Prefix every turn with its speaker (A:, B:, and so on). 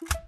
A: You.